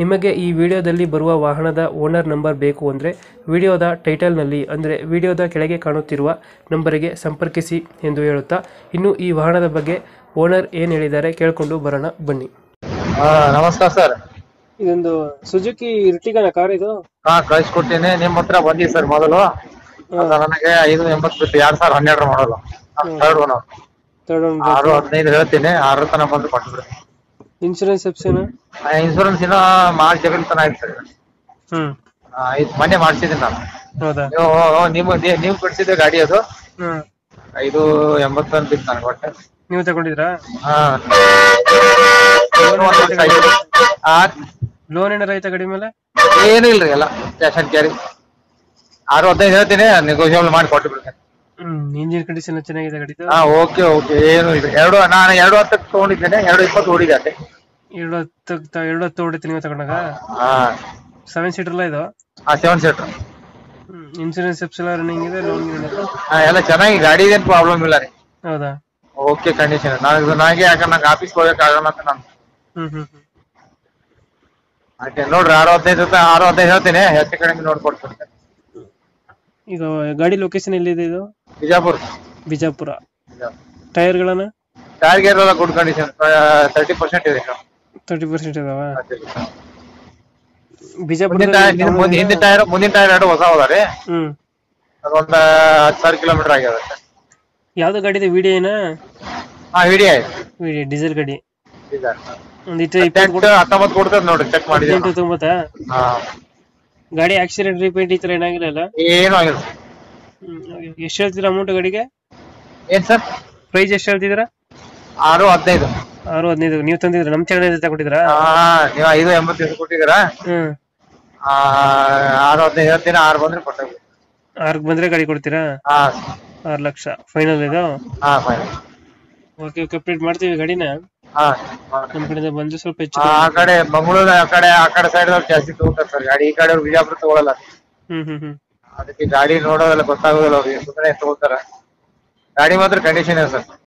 ನಿಮಗೆ ಈ ವಿಡಿಯೋದಲ್ಲಿ ಬರುವ ವಾಹನದ ಓನರ್ ನಂಬರ್ ಬೇಕು ಅಂದರೆ ವಿಡಿಯೋದ ಟೈಟಲ್ನಲ್ಲಿ ಅಂದರೆ ವಿಡಿಯೋದ ಕೆಳಗೆ ಕಾಣುತ್ತಿರುವ ನಂಬರಿಗೆ ಸಂಪರ್ಕಿಸಿ ಎಂದು ಹೇಳುತ್ತಾ ಇನ್ನು ಈ ವಾಹನದ ಬಗ್ಗೆ ಓನರ್ ಏನು ಹೇಳಿದ್ದಾರೆ ಕೇಳಿಕೊಂಡು ಬರೋಣ ಬನ್ನಿ. ಹಾ ನಮಸ್ಕಾರ ಸರ್. ಇದೊಂದು ಸುಜುಕಿ ಇರ್ಟಿಗನ ಕಾರ್ ಇದು? ಹಾ ಕಳಿಸ್ಕೊಡ್ತೀನಿ ನಿಮ್ಮ ಹತ್ರ ಬಂದಿ ಸರ್ ಮೊದಲು. ಅದು ನನಗೆ ಐದು ಎಂಬತ್ತು ಬಿಟ್ಟು ಎರಡ್ ಸಾವಿರ ಹನ್ನೆರಡು ಮಾಡಲು ಥರ್ಡ್ ಒನ್ ಆರು ಹದಿನೈದು ಹೇಳ್ತೀನಿ. ಆರು ತನಕ ಬಂದು ಕೊಟ್ಬಿಡ್ರಿ ಇನ್ಶೂರೆನ್ಸ್ ಎಪ್ಸೇನ ಇನ್ಶೂರೆನ್ಸ್ ಇನ್ನ ಮಾರ್ಚ್ ಏಪ್ರಿಲ್ ತನ ಆಯ್ತು ಸರ್ ಹ್ಮ್ ಐದು ಮೊನ್ನೆ ಮಾಡ್ಸಿದ್ದೀನಿ ನಾನು. ಹೌದಾ? ನೀವು ನಿಮ್ಮ ನೀವು ಕೊಡ್ಸಿದ್ದೆ ಗಾಡಿ ಅದು? ಹ್ಮ್. ಐದು ಎಂಬತ್ತು ಅಂತ ಬಿತ್ತು ನನಗೆ ಒಟ್ಟೆ. ನೀವು ತಗೊಂಡಿದ್ರಾ? ಹಾ. ಆಯ್ತು. ಲೋನ್ ಏನಾರ ಆಯ್ತಾ ಗಾಡಿ ಮೇಲೆ? ಏನೂ ಇಲ್ರಿ ಎಲ್ಲ ಕ್ಯಾಶ್ ಅಂಡ್ ಕ್ಯಾರಿ ಆರು ಹದಿನೈದು ಹೇಳ್ತೀನಿ ನೆಗೋಷಿಯಬಲ್ ಮಾಡಿ ಕೊಟ್ಟು ಬಿಡ್ತೇನೆ. ಹ್ಮ್ ಇಂಜಿನ್ ಕಂಡೀಷನ್ ಚೆನ್ನಾಗಿದೆ ಗಾಡಿದು. ಹಾ ಓಕೆ ಓಕೆ ಏನು ಇಲ್ರಿ. ಎರಡು ನಾನು ಎರಡು ಹತ್ತಕ್ಕೆ ತಗೊಂಡಿದ್ದೇನೆ ಎರಡು ಇಪ್ಪತ್ತು ಓಡಿದೆ ಅಷ್ಟೇ. ಎರಡು ಹತ್ತು ಹತ್ತು ಹೊಡಿತೀನಿ ನೀವು ತಗೊಂಡಾಗ ಹಾ. ಸೆವೆನ್ ಸೀಟರ್ ಅಲ್ಲ ಇದು? ಆ ಸೆವೆನ್ ಸೀಟರ್ ಇನ್ಶೂರೆನ್ಸ್ ಎಪ್ಸ್ ಎಲ್ಲ ರನ್ನಿಂಗ್ ಇದೆ ಲೋನ್ ಹಾ ಎಲ್ಲ ಚೆನ್ನಾಗಿ ಗಾಡಿ ಏನ್ ಪ್ರಾಬ್ಲಮ್ ಇಲ್ಲ ರೀ. ಹೌದಾ? ಓಕೆ ಕಂಡೀಷನ್ ನಾನು ನನಗೆ ಯಾಕಂದ್ರೆ ನಂಗೆ ಆಫೀಸ್ಗೆ ಹೋಗಕ್ಕಾಗಲ್ಲ ಅಂತ ನಾನು. ಹ್ಮ್ ಹ್ಮ್ ಹ್ಮ್. ನೋಡ್ರಿ ಆರು ಹದಿನೈದು ರೂಪಾಯಿ ಆರು ಹದಿನೈದು ಹೇಳ್ತೀನಿ ಹೆಚ್ಚು ಕಡಿಮೆ ನೋಡ್ಕೊಡ್ತೀನಿ ಈಗ ಗಾಡಿ ಲೊಕೇಶನ್ ಎಲ್ಲಿದೆ ಇದು? ಬಿಜಾಪುರ್. ಬಿಜಾಪುರ. ಟೈರ್ಗಳನ್ನ ಟೈರ್ ಗೇರ್ ಎಲ್ಲ ಗುಡ್ ಕಂಡೀಷನ್ ತರ್ಟಿ ಪರ್ಸೆಂಟ್ ಇದೆ. ತರ್ಟಿ ಪರ್ಸೆಂಟ್ ಇದಾವ. ಮುಂದಿನ ಬಿಜಾಪುರ ಟೈರ್ ಹಿಂದಿನ ಟೈರ್ ಮುಂದಿನ ಟೈರ್ ಎರಡು ಹೊಸ ಹೋದ ರೀ? ಹ್ಮ್. ಅದೊಂದು ಹತ್ತು ಸಾವಿರ ಕಿಲೋಮೀಟರ್ ಆಗ್ಯದ ಯಾವ್ದು ಗಾಡಿ ಇದೆ ವಿಡಿಯೋ ಏನ? ಹಾ ವಿಡಿಯೋ ಆಯ್ತು. ವಿಡಿಯೋ ಡೀಸೆಲ್ ಗಾಡಿ. ಈಗ ಒಂದ್ ಇಟ್ಟು ಇಪ್ಪತ್ತು ಹದಿನೆಂಟು ಹತ್ತೊಂಬತ್ತು ಕೊಡ್ತದ ನೋಡ್ರಿ ಚೆಕ್ ಮಾಡಿದೆ ಹದಿನೆಂಟು ತೊಂಬತ್ತಾ ಹಾ. ಗಾಡಿ ಆಕ್ಸಿಡೆಂಟ್ ರಿಪೇಟ್ ಈ ತರ ಏನಾಗಿರಲ್ಲ ಏನು ಆಗಿಲ್ಲ. ಎಷ್ಟು ಹೇಳ್ತೀರಾ ಅಮೌಂಟ್ ಗಾಡಿಗೆ? ಏನ್ ಸರ್? ಪ್ರೈಸ್ ಎಷ್ಟು ಹೇಳ್ತಿದ್ದೀರಾ? ಆರು ಹದಿನೈದು. ಆರು ಹದಿನೈದು. ನೀವು ತಂದಿದ್ರ ನಮ್ ಚಾನಲ್ ತಗೊಂಡಿದ್ರಾ ನೀವು ಐದು ಎಂಬತ್ತು ದಿವಸ ಕೊಟ್ಟಿದ್ದೀರಾ? ಹ್ಮ್. ಆ, ಆರು ಹದಿನೈದು ಹೇಳ್ತೀನಿ ಆರು ಬಂದ್ರೆ ಕೊಟ್ಟೆ ಆರ್ಗ್ ಬಂದ್ರೆ ಗಾಡಿ ಕೊಡ್ತೀರಾ? ಹಾ ಆರು ಲಕ್ಷ. ಫೈನಲ್ ಇದು? ಹಾ ಫೈನ್ ಓಕೆ ಅಪ್ಡೇಟ್ ಮಾಡ್ತೀವಿ ಗಾಡಿನ. ಹಾ ನಮ್ ಕಡೆಯಿಂದ ಬಂದ್ರೆ ಸ್ವಲ್ಪ ಹೆಚ್ಚು ಆ ಆ ಕಡೆ ಮಂಗಳೂರು ಆ ಕಡೆ ಆ ಕಡೆ ಸೈಡ್ ಜಾಸ್ತಿ ತಗೋತಾರೆ ಸರ್ ಗಾಡಿ. ಈ ಕಡೆ ಅವ್ರು ಬಿಜಾಪುರ ತಗೊಳಲ್ಲ. ಹ್ಮ್ ಹ್ಮ್ ಹ್ಮ್. ಅದಕ್ಕೆ ಗಾಡಿ ನೋಡೋದೆಲ್ಲ ಗೊತ್ತಾಗೋದಿಲ್ಲ ಅವ್ರಿಗೆ. ಸುಮ್ಮನೆ ತಗೋತಾರ. ಗಾಡಿ ಮಾತ್ರ ಕಂಡೀಷನ್ ಇದೆ ಸರ್.